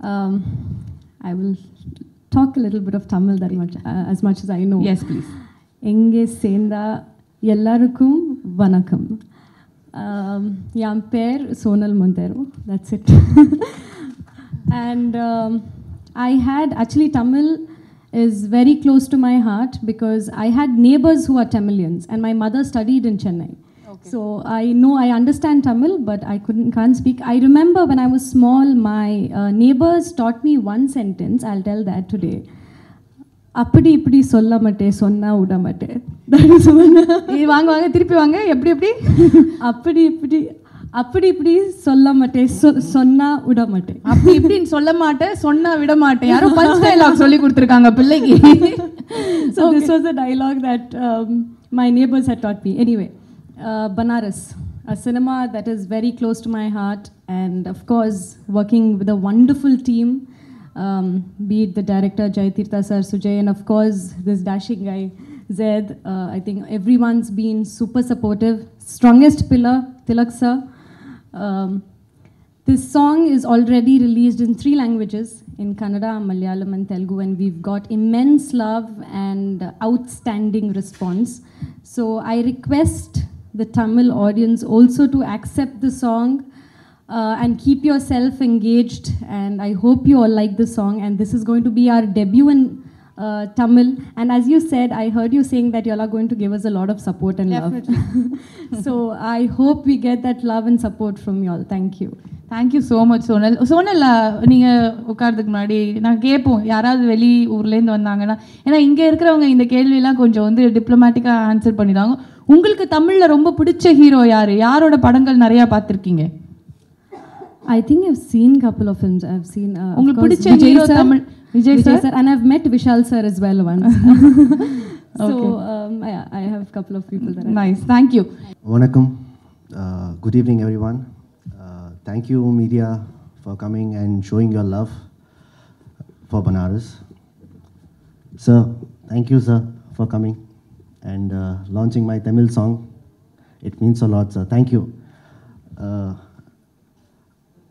Um, I will talk a little bit of Tamil that much, uh, as much as I know. Yes please எங்கே சேர்ந்தா எல்லாருக்கும் வணக்கம் um, என் பேர் Sonal முந்தேரு that's it and um, I had actually Tamil is very close to my heart because I had neighbors who are Tamilians and my mother studied in Chennai. So I know I understand Tamil, but I couldn't can't speak. I remember when I was small, my uh, neighbors taught me one sentence. I'll tell that today. அப்படி இப்படி சொல்ல மாட்டேன் சொன்னா விட மாட்டேன் That is one. இது வாங்க வாங்க திருப்பி வாங்க எப்படி எப்படி அப்படி இப்படி அப்படி இப்படி சொல்ல மாட்டேன் சொ- சொன்னா விட மாட்டேன் அப்படி இப்படின்னு சொல்ல மாட்டேன் சொன்னா விட மாட்டேன் யாரோ பஞ்ச் டைலாக் சொல்லி கொடுத்துருக்காங்க பிள்ளைக்கு so this was a dialogue that um, my neighbors had taught me. uh, Banaras, a cinema that is very close to my heart, and of course, working with a wonderful team, um, be it the director Jaitirtha sir, Sujay, and of course this dashing guy Zaid. Uh, I think everyone's been super supportive. Strongest pillar, Tilak sir. Um, this song is already released in three languages in Kannada, Malayalam, and Telugu, and we've got immense love and outstanding response. So I request the Tamil audience also to accept the song uh, and keep yourself engaged. And I hope you all like the song. And this is going to be our debut in uh, Tamil. And as you said, I heard you saying that you all are going to give us a lot of support and love. so I hope we get that love and support from you all. Thank you. Thank you so much Sonal Sonal நீங்கள் உட்கார்றதுக்கு முன்னாடி நான் கேட்போம் யாராவது வெளி ஊர்லேருந்து வந்தாங்கன்னா ஏன்னா இங்கே இருக்கிறவங்க இந்த கேள்வியெல்லாம் கொஞ்சம் வந்து டிப்ளமேட்டிக்காக ஆன்சர் பண்ணிடுவாங்க உங்களுக்கு தமிழில் ரொம்ப பிடிச்ச ஹீரோ யார் யாரோட படங்கள் நிறையா பார்த்துருக்கீங்க I think I've seen couple of films. I've seen uh, of உங்களுக்கு course, பிடிச்ச Vijay hero sir, Tamil- Vijay Vijay sir? sir, and I've met Vishal sir as well once. so Okay. um, I, I have a couple of people that I nice thank you Vanakkam. Uh, good evening, everyone. Uh, thank you, media, for coming and showing your love for Banaras. Sir, thank you, sir, for coming and uh, launching my Tamil song. It means a lot, sir. Thank you. Uh,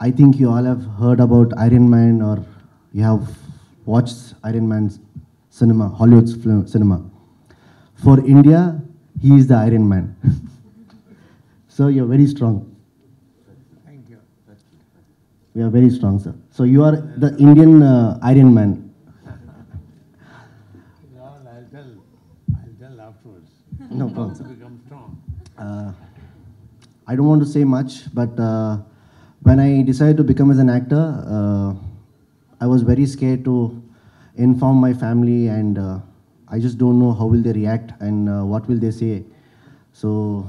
I think you all have heard about Iron Man or you have watched Iron Man's cinema, Hollywood's film, cinema. For India, he is the Iron Man. so you're very strong. Thank you. We are very strong, sir. So you are the Indian uh, Iron Man. No, I'll tell, I'll tell afterwards. No problem. To become strong. Uh, I don't want to say much, but uh, when I decided to become as an actor, uh, I was very scared to inform my family, and uh, I just don't know how will they react and uh, what will they say. So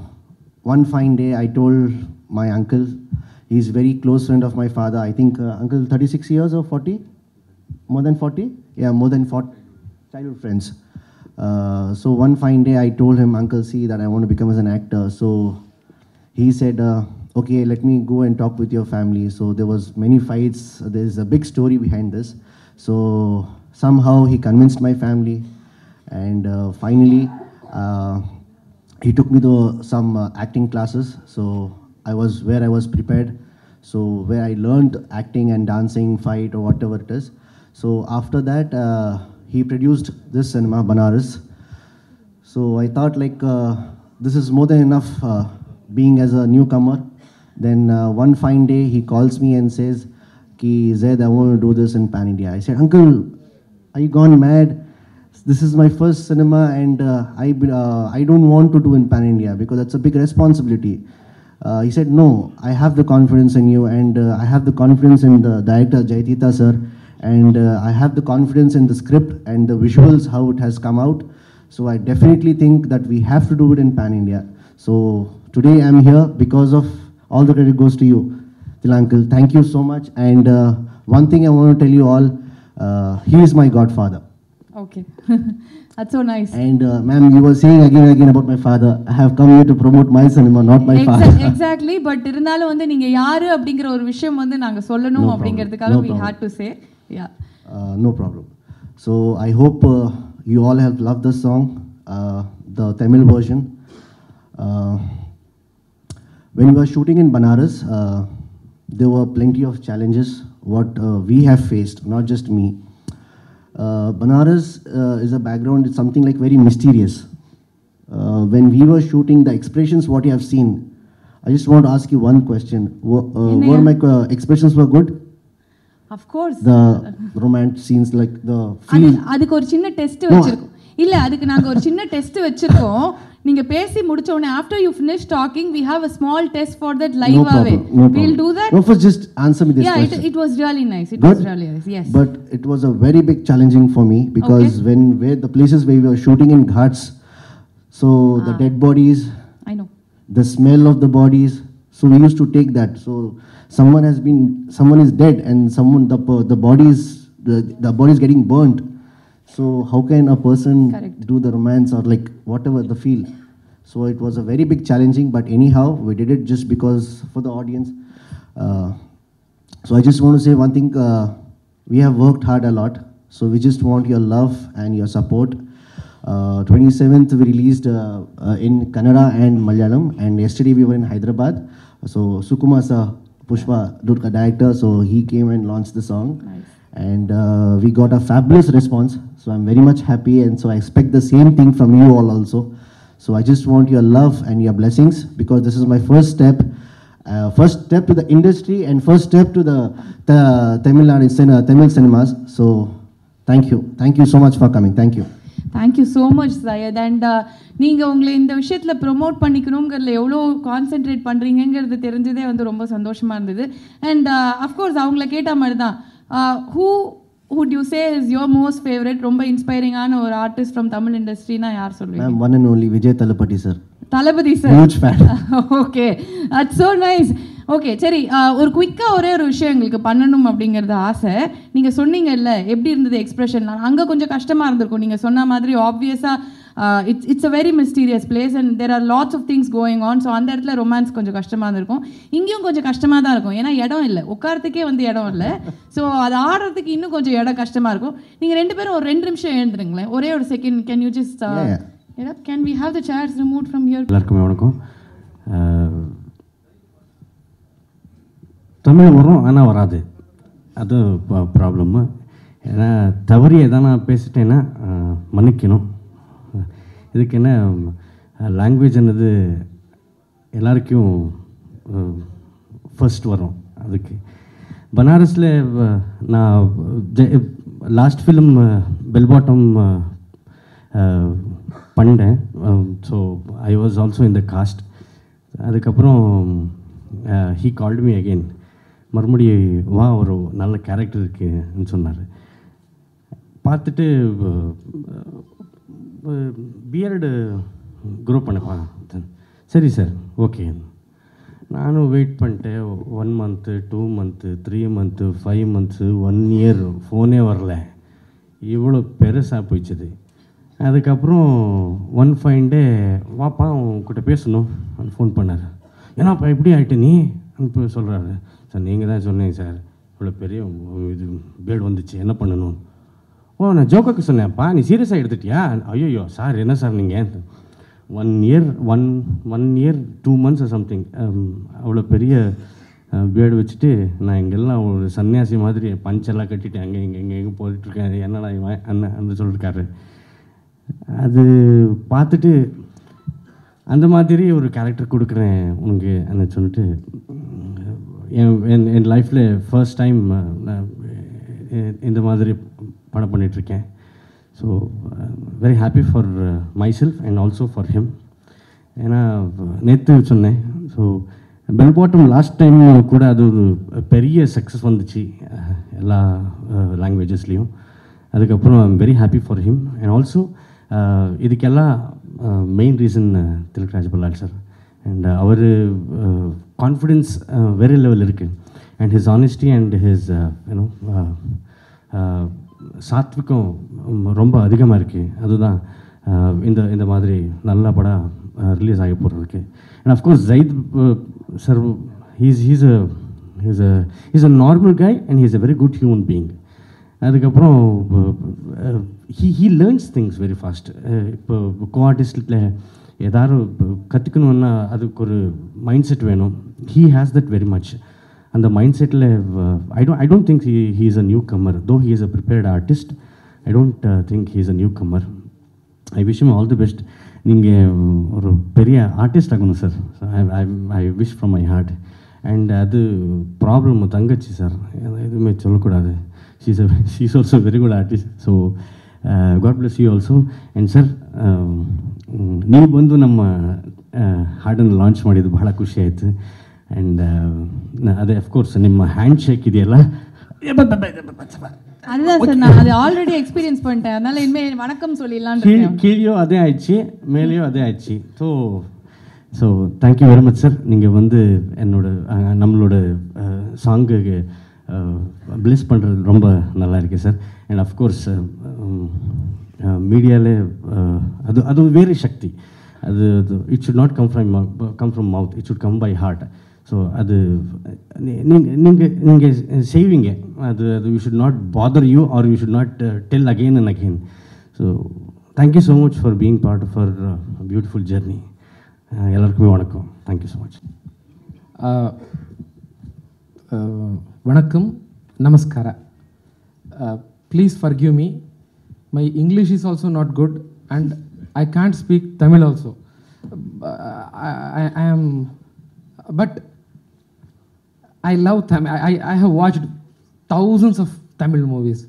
one fine day, I told my uncle, he's very close friend of my father. I think uh, uncle 36 years or 40, more than 40, yeah, more than 40 childhood friends. Uh, so one fine day, I told him, Uncle, see that I want to become as an actor. So he said, uh, okay, let me go and talk with your family. So there was many fights. There's a big story behind this. So somehow he convinced my family, and uh, finally uh, he took me to some uh, acting classes. So I was where I was prepared. So where I learned acting and dancing, fight or whatever it is. So after that, he produced this cinema, Banaras. So I thought like uh, this is more than enough uh, being as a newcomer. Then uh, one fine day he calls me and says, Ki Zaid, I want to do this in Pan India. I said, Uncle, are you gone mad? This is my first cinema and uh, I, uh, I don't want to do in Pan India because that's a big responsibility. Uh, he said, No, I have the confidence in you and I have the confidence in the director Jaitirtha sir and uh, I have the confidence in the script and the visuals how it has come out. So I definitely think that we have to do it in Pan India. So today I'm here because of all the credit goes to you, Tilak uncle. Thank you so much. And uh, one thing I want to tell you all, uh, he is my godfather. Okay, that's so nice. And uh, ma'am, you were saying again and again about my father. I have come here to promote my cinema, not my Exa father. Exactly, but இருந்தாலும் வந்து நீங்க யாரு அப்படிங்கிற ஒரு விஷயம் வந்து நாங்க we had to say. Yeah. Uh, no problem. So I hope uh, you all have loved the song, uh, the Tamil version. when we were shooting in Banaras, there were plenty of challenges what uh, we have faced, not just me. Uh, Banaras uh, is a background, it's something like very mysterious. when we were shooting the expressions, what you have seen, I just want to ask you one question. Were my expressions were good? Of course The romance scenes, like the அது feel. அதுக்கு ஒரு சின்ன test No. வச்சிருக்கோம் இல்ல அதுக்கு நாங்க ஒரு சின்ன டெஸ்ட் வச்சிருக்கோம் நீங்க பேசி முடிச்ச உடனே after you finish docking we have a small test for that No லைவாவே problem. No we'll problem. do that No, first just answer me this yeah it, question. it was really nice it Good. was really nice yes But it was a very big challenging for me because when where the places where we were shooting in ghats, so the dead bodies, i know the smell of the bodies, so we used to take that. So someone has been, someone is dead, and someone the the body is the the body is getting burnt. So how can a person Correct. do the romance or like whatever the feel? So it was a very big challenging, but anyhow we did it just because for the audience. Uh, so I just want to say one thing. Uh, we have worked hard a lot. So we just want your love and your support. Uh, 27th we released uh, uh, in Kannada and Malayalam, and yesterday we were in Hyderabad. So Sukumar sir, Pushpa Durga director, so he came and launched the song, and uh, we got a fabulous response. So I'm very much happy, and so I expect the same thing from you all also. So I just want your love and your blessings because this is my first step uh, first step to the industry and first step to the, the Tamil Nadu cin- Tamil cinemas. So thank you. Thank you so much for coming. Thank you. Thank you so much Zaid and நீங்கள் உங்களை இந்த விஷயத்தில் promote பண்ணிக்கணுங்கிறதுல எவ்வளோ concentrate பண்ணுறீங்கிறது தெரிஞ்சதே வந்து ரொம்ப சந்தோஷமாக இருந்தது. And of course uh, அவங்கள கேட்ட மாதிரி தான் who uh, would you say is your most favorite? ரொம்ப இன்ஸ்பைரிங்கான ஒரு ஆர்டிஸ்ட் ஃப்ரம் தமிழ் இண்டஸ்ட்ரினா யார் சொல்லுவீங்க? Only Vijay Talapati sir. Thalapathy sir Huge fan. Okay at so nice okay சரி ஒரு குயிக்காக ஒரே ஒரு விஷயம் எங்களுக்கு பண்ணணும் அப்படிங்கிறது ஆசை. நீங்கள் சொன்னீங்கல்ல எப்படி இருந்தது எக்ஸ்பிரஷன்லாம் அங்கே கொஞ்சம் கஷ்டமாக இருந்திருக்கும். நீங்கள் சொன்ன மாதிரி ஆப்வியஸாக it's it's a very mysterious place and there are lots of things going on so அந்த இடத்துல ரொமான்ஸ் கொஞ்சம் கஷ்டமாக இருந்திருக்கும். இங்கேயும் கொஞ்சம் கஷ்டமாக தான் இருக்கும். ஏன்னா இடம் இல்லை. உட்காரத்துக்கே வந்து இடம் இல்லை. ஸோ அது ஆடுறதுக்கு இன்னும் கொஞ்சம் இடம் கஷ்டமாக இருக்கும். நீங்கள் ரெண்டு பேரும் ஒரு ரெண்டு நிமிஷம் எழுந்துருங்களேன். ஒரே ஒரு second can you just can we have the chairs remove from your எல்லாருக்குமே வணக்கம். தமிழ் வரும் ஆனால் வராது. அது ப்ராப்ளம்மு ஏன்னா தவறி எதனா பேசிட்டேன்னா அஹ், மன்னிக்கணும். இதுக்கு என்ன லாங்குவேஜ் என்னது எல்லாருக்கும் ஃபஸ்ட் வரும் அதுக்கு. பனாரஸில் நான் லாஸ்ட் ஃபிலிம் பெல் பாட்டம் பண்ணிட்டேன். ஸோ ஐ வாஸ் ஆல்சோ இந்த காஸ்ட் அதுக்கப்புறம் ஹீ கால்டு மீ அகெயின் மறுபடியும் வா ஒரு நல்ல கேரக்டர் இருக்குன்னு சொன்னார். பார்த்துட்டு பியர்டு க்ரோ பண்ணப்பா சரி சார் ஓகே நானும் வெயிட் பண்ணிட்டேன். One month two month three month five months one year ஃபோனே வரல. இவ்வளோ பெருசாக போயிடுச்சுது. அதுக்கப்புறம் ஒன் ஃபைன் டே வாப்பா உங்ககிட்ட பேசணும். ஃபோன் பண்ணார். ஏன்னாப்பா எப்படி ஆகிட்டு நீ? இப்போ சொல்கிறாரு சார் நீங்கள் தான் சொன்னீங்க சார் இவ்வளோ பெரிய இது பேர்டு வந்துச்சு. என்ன பண்ணணும்? ஓ நான் ஜோக்காக்கு சொன்னேன்ப்பா. நீ சீரியஸாக எடுத்துட்டியா? ஐயோ சார் என்ன சார் நீங்கள் one year one one year two months something அவ்வளோ பெரிய பேர்டு வச்சுட்டு நான் இங்கெல்லாம் ஒரு சன்னியாசி மாதிரி பஞ்செல்லாம் கட்டிட்டு அங்கே இங்கே இங்கே எங்கே போயிட்டுருக்கேன். என்னடா இவன் அண்ணன் அந்த சொல்லியிருக்காரு அது பார்த்துட்டு அந்த மாதிரி ஒரு கேரக்டர் கொடுக்குறேன் உனக்கு அந்த சொல்லிட்டு என் என் என் லைஃப்பில் ஃபர்ஸ்ட் டைம் இந்த மாதிரி படம் பண்ணிகிட்ருக்கேன் so very happy for myself and also for him ஏன்னா நேற்று சொன்னேன். So Bell Bottom last time கூட அது ஒரு பெரிய சக்ஸஸ் வந்துச்சு எல்லா லாங்குவேஜஸ்லேயும் அதுக்கப்புறம் I'm very happy for him and also இதுக்கெல்லாம் main reason Tilak Rajballal sir and our confidence வேறு லெவல் இருக்குது and his honesty and his you know சாத்விகம் ரொம்ப அதிகமாக இருக்குது அதுதான் இந்த இந்த மாதிரி நல்ல படம் ரிலீஸ் ஆகி போகிறதுக்கு and of course Zaid sir he's he's a he's a is a normal guy and he's a very good human being அதுக்கப்புறம் he he learns things very fast இப்போ கோ ஆர்டிஸ்டில் ஏதாவது கற்றுக்கணுன்னா அதுக்கு ஒரு மைண்ட் செட் வேணும். He has that very much அந்த mind settle I don't I don't think he he is a newcomer though he is a prepared artist I don't think he is a newcomer I wish you all the best நீங்கள் ஒரு பெரிய artist ஆகணும் sir I I wish from my heart and அது problem தங்கச்சி sir எதுவுமே சொல்லக்கூடாது she's she's also very good artist so God bless you also and sir ನೀವು ಬಂದು ನಮ್ಮ ಹಾಡನ್ನು ಲಾಂಚ್ ಮಾಡಿದ್ದು ಬಹಳ ಖುಷಿ ಆಯಿತು ಆ್ಯಂಡ್ ಅದೇ ಅಫ್ಕೋರ್ಸ್ ನಿಮ್ಮ ಹ್ಯಾಂಡ್ ಶೇಕ್ ಇದೆಯಲ್ಲ அதுதான் சார் நான் அது ஆல்ரெடி எக்ஸ்பீரியன்ஸ் பண்ணிட்டேன் அதனால இனிமே வணக்கம் சொல்லிடலான்னு கீழ் இருக்கேன் கீழேயோ அதே ஆயிடுச்சு மேலேயோ அதே ஆயிடுச்சு so so thank you very much sir நீங்கள் வந்து என்னோட அஹ், நம்மளோட சாங்குக்கு ப்ளெஸ் பண்ணுறது ரொம்ப நல்லா இருக்கு சார் அண்ட் அஃப்கோர்ஸ் மீடியாவில் அது அது வேறு சக்தி அது it should not come from come from mouth it should come by heart so அது நீங்கள் நீங்கள் நீங்கள் செய்வீங்க அது அது you should not bother you are you should not tell again and again so thank you so much for being part of our beautiful journey எல்லாருக்குமே வணக்கம் thank you so much Uh, uh, வணக்கம் நமஸ்கார please forgive me my english is also not good and i can't speak tamil also Uh, I, I, I am but i love tamil. I, I, have watched thousands of tamil movies.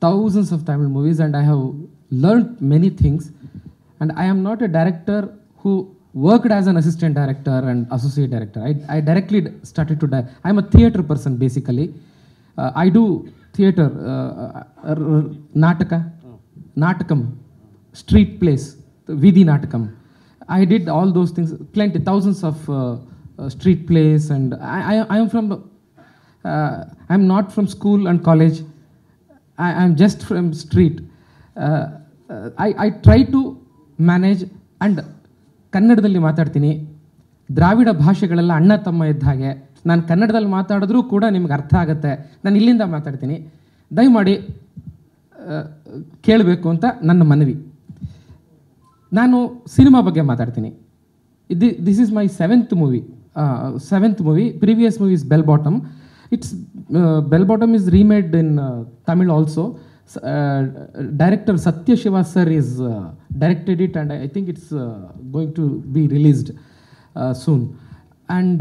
Thousands of tamil movies and i have learned many things. And i am not a director who worked as an assistant director and associate director. I, I directly started to di- i'm a theater person basically. Uh, i do theater uh, nataka natakam street plays vidhi natakam. I did all those things plenty thousands of uh, street plays and i, I, I am from uh, i'm not from school and college. I, I'm just from street. Uh, uh, I, I try to manage and ಕನ್ನಡದಲ್ಲಿ ಮಾತಾಡ್ತೀನಿ. ದ್ರಾವಿಡ ಭಾಷೆಗಳೆಲ್ಲ ಅಣ್ಣ ತಮ್ಮ ಇದ್ದ ಹಾಗೆ. ನಾನು ಕನ್ನಡದಲ್ಲಿ ಮಾತಾಡಿದ್ರೂ ಕೂಡ ನಿಮ್ಗೆ ಅರ್ಥ ಆಗುತ್ತೆ. ನಾನು ಇಲ್ಲಿಂದ ಮಾತಾಡ್ತೀನಿ. ದಯಮಾಡಿ ಕೇಳಬೇಕು ಅಂತ ನನ್ನ ಮನವಿ. ನಾನು ಸಿನಿಮಾ ಬಗ್ಗೆ ಮಾತಾಡ್ತೀನಿ. ಇದು this is my seventh movie seventh movie. Previous movie is Bell Bottom. It's uh, Bell Bottom is remade in uh, Tamil also. Uh, director Satya Shiva sir is uh, directed it, and I, I think it's uh, going to be released soon. And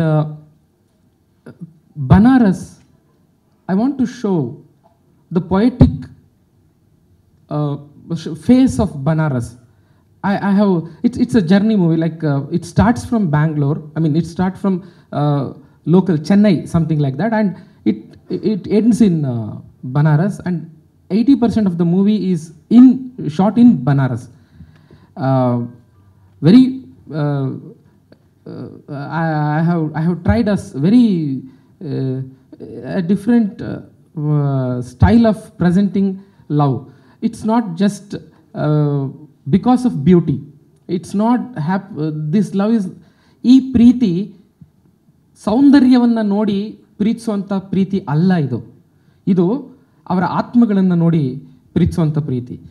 Banaras, I want to show the poetic face of Banaras. I, I have it's it's a journey movie. Like uh, it starts from Bangalore. I mean, it starts from uh, local Chennai, something like that, and it it ends in uh, Banaras. And 80% of the movie is in shot in Banaras. Uh, very. Uh, uh, I, I have I have tried a very a different style of presenting love. It's not just because of beauty. It's not ಹ್ಯಾಪ್ this love is, ಈ ಪ್ರೀತಿ ಸೌಂದರ್ಯವನ್ನು ನೋಡಿ ಪ್ರೀತಿಸುವಂಥ ಪ್ರೀತಿ ಅಲ್ಲ ಇದು. ಇದು ಅವರ ಆತ್ಮಗಳನ್ನು ನೋಡಿ ಪ್ರೀತಿಸುವಂಥ ಪ್ರೀತಿ.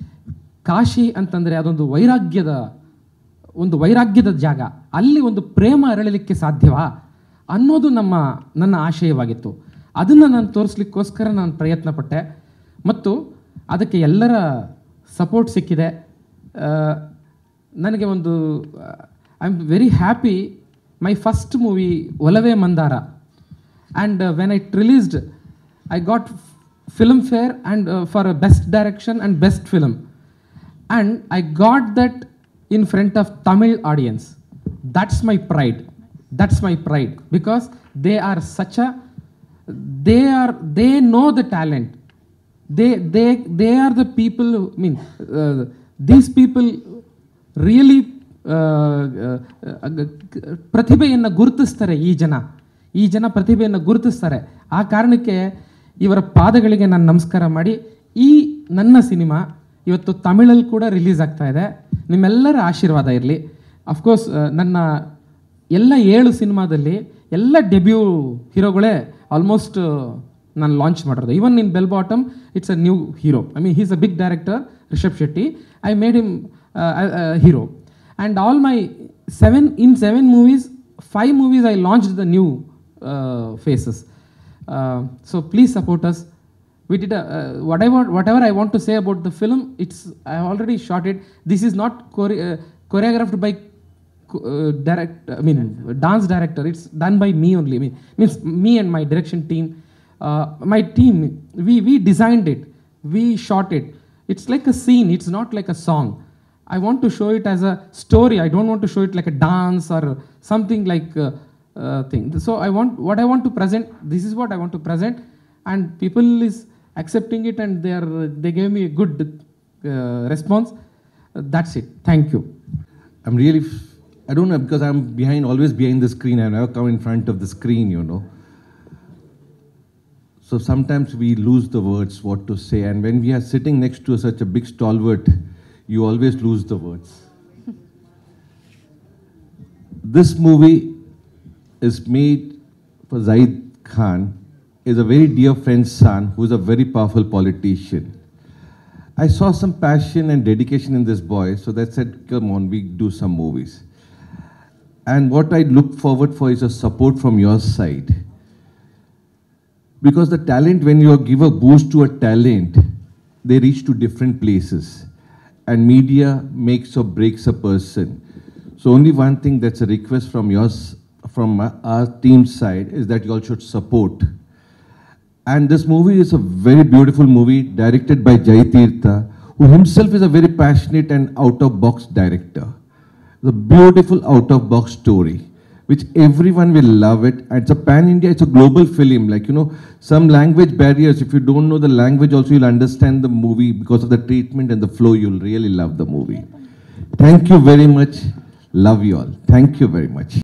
ಕಾಶಿ ಅಂತಂದರೆ ಅದೊಂದು ವೈರಾಗ್ಯದ, ಒಂದು ವೈರಾಗ್ಯದ ಜಾಗ. ಅಲ್ಲಿ ಒಂದು ಪ್ರೇಮ ಅರಳಲಿಕ್ಕೆ ಸಾಧ್ಯವಾ ಅನ್ನೋದು ನಮ್ಮ, ನನ್ನ ಆಶಯವಾಗಿತ್ತು. ಅದನ್ನು ನಾನು ತೋರಿಸ್ಲಿಕ್ಕೋಸ್ಕರ ನಾನು ಪ್ರಯತ್ನಪಟ್ಟೆ. ಮತ್ತು ಅದಕ್ಕೆ ಎಲ್ಲರ ಸಪೋರ್ಟ್ ಸಿಕ್ಕಿದೆ. ನನಗೆ ಒಂದು I am very happy my first movie Olave Mandara and when it released I got film fair and for best direction and best film and I got that in front of Tamil audience. That's my pride. That's my pride because they are such a they are they know the talent. They they they are the people. Who, I people really uh, uh, uh, ಪ್ರತಿಭೆಯನ್ನು ಗುರುತಿಸ್ತಾರೆ ಈ ಜನ. ಈ ಜನ ಪ್ರತಿಭೆಯನ್ನು ಗುರುತಿಸ್ತಾರೆ. ಆ ಕಾರಣಕ್ಕೆ ಇವರ ಪಾದಗಳಿಗೆ ನಾನು ನಮಸ್ಕಾರ ಮಾಡಿ ಈ ನನ್ನ ಸಿನಿಮಾ ಇವತ್ತು ತಮಿಳಲ್ಲಿ ಕೂಡ ರಿಲೀಸ್ ಆಗ್ತಾ ಇದೆ. ನಿಮ್ಮೆಲ್ಲರ ಆಶೀರ್ವಾದ ಇರಲಿ. ಅಫ್ಕೋರ್ಸ್ ನನ್ನ ಎಲ್ಲ ಏಳು ಸಿನಿಮಾದಲ್ಲಿ ಎಲ್ಲ ಡೆಬ್ಯೂ ಹೀರೋಗಳೇ ಆಲ್ಮೋಸ್ಟ್ ನಾನು ಲಾಂಚ್ ಮಾಡಿರೋದು even in bell bottom it's a new hero I mean he's a big director Rishab Shetty I made him hero and all my seven in seven movies five movies I launch the new phases Uh, so please support us. We did a, uh, what I want, whatever I want to say about the film. It's I already shot it. This is not chore- uh, choreographed by co- uh, direct. I mean, dance director. It's done by me only. I mean, means me and my direction team. Uh, my team. We we designed it. We shot it. It's like a scene. It's not like a song. I want to show it as a story. I don't want to show it like a dance or something like uh, uh, thing. So I want what I want to present. This is what I want to present, and people is accepting it, and they are they gave me a good uh, response. Uh, that's it. Thank you. I'm really, I don't know, because I'm behind, always behind the screen. I never come in front of the screen, you know. So sometimes we lose the words, what to say. And when we are sitting next to such a big stalwart, you always lose the words. this movie is made for Zaid Khan, is a very dear friend's son who is a very powerful politician. I saw some passion and dedication in this boy, so that said, come on, we do some movies. And what I look forward for is a support from your side. Because the talent, when you give a boost to a talent, they reach to different places. And media makes or breaks a person. So only one thing that's a request from yours, from our- team side, is that you all should support. And this movie is a very beautiful movie directed by Jai Tirtha, who himself is a very passionate and out of box director. The beautiful out of box story, which everyone will love it. And it's a pan India, it's a global film. Like, you know, some language barriers, if you don't know the language, also you'll understand the movie because of the treatment and the flow, you'll really love the movie. Thank you very much. Love you all. Thank you very much.